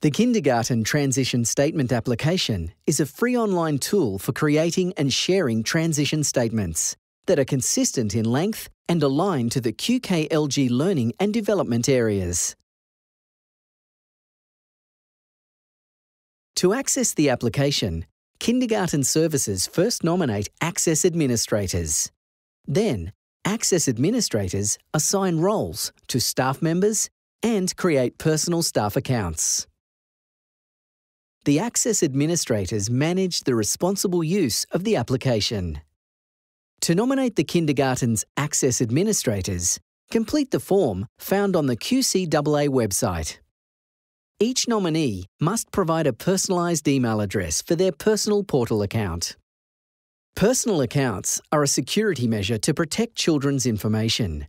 The Kindergarten Transition Statement Application is a free online tool for creating and sharing transition statements that are consistent in length and aligned to the QKLG learning and development areas. To access the application, Kindergarten Services first nominate Access Administrators. Then, Access Administrators assign roles to staff members and create personal staff accounts. The Access Administrators manage the responsible use of the application. To nominate the kindergarten's Access Administrators, complete the form found on the QCAA website. Each nominee must provide a personalised email address for their personal portal account. Personal accounts are a security measure to protect children's information.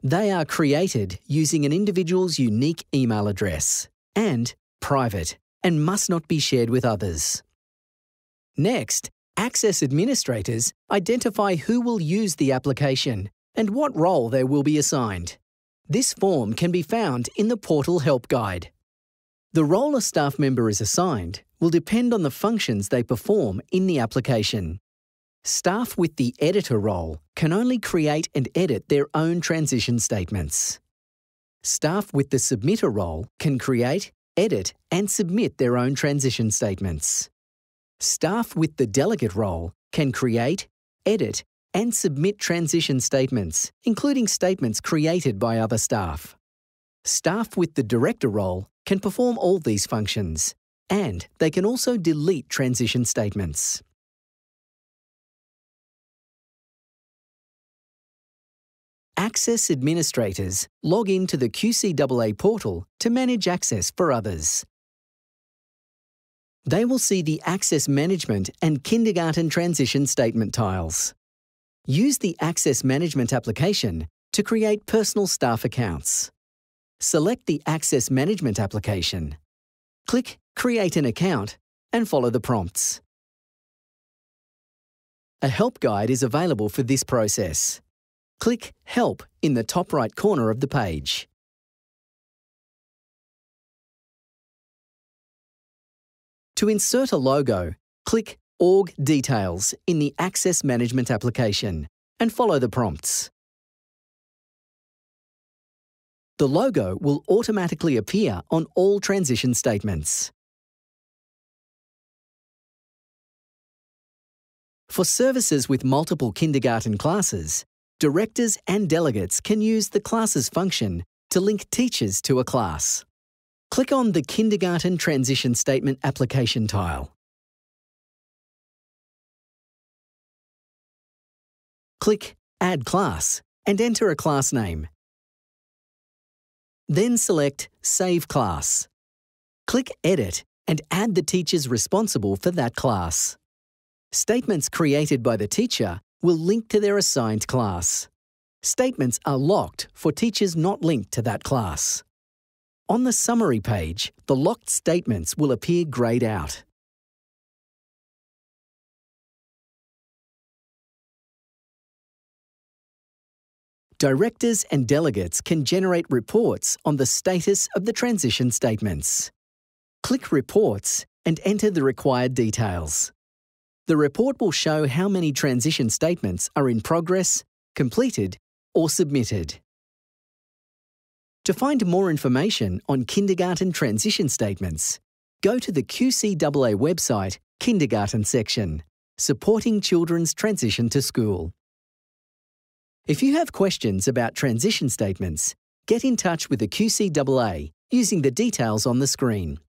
They are created using an individual's unique email address and private and must not be shared with others. Next, Access administrators identify who will use the application and what role they will be assigned. This form can be found in the Portal Help Guide. The role a staff member is assigned will depend on the functions they perform in the application. Staff with the editor role can only create and edit their own transition statements. Staff with the submitter role can create, edit, and submit their own transition statements. Staff with the delegate role can create, edit, and submit transition statements, including statements created by other staff. Staff with the director role can perform all these functions, and they can also delete transition statements. Access administrators log into the QCAA portal to manage access for others. They will see the Access Management and Kindergarten Transition Statement tiles. Use the Access Management application to create personal staff accounts. Select the Access Management application. Click Create an account and follow the prompts. A help guide is available for this process. Click Help in the top right corner of the page. To insert a logo, click Org Details in the Access Management application and follow the prompts. The logo will automatically appear on all transition statements. For services with multiple kindergarten classes, directors and delegates can use the Classes function to link teachers to a class. Click on the Kindergarten Transition Statement application tile. Click Add Class and enter a class name. Then select Save Class. Click Edit and add the teachers responsible for that class. Statements created by the teacher will link to their assigned class. Statements are locked for teachers not linked to that class. On the summary page, the locked statements will appear greyed out. Directors and delegates can generate reports on the status of the transition statements. Click Reports and enter the required details. The report will show how many transition statements are in progress, completed, or submitted. To find more information on kindergarten transition statements, go to the QCAA website Kindergarten section, supporting children's transition to school. If you have questions about transition statements, get in touch with the QCAA using the details on the screen.